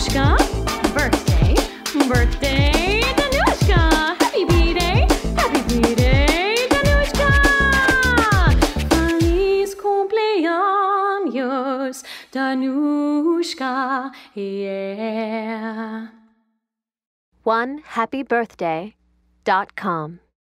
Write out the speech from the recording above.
Danushka. Birthday, birthday, Danushka. Happy birthday, happy birthday, Danushka. Feliz cumpleaños, Danushka. Yeah. One happy birthday dot com.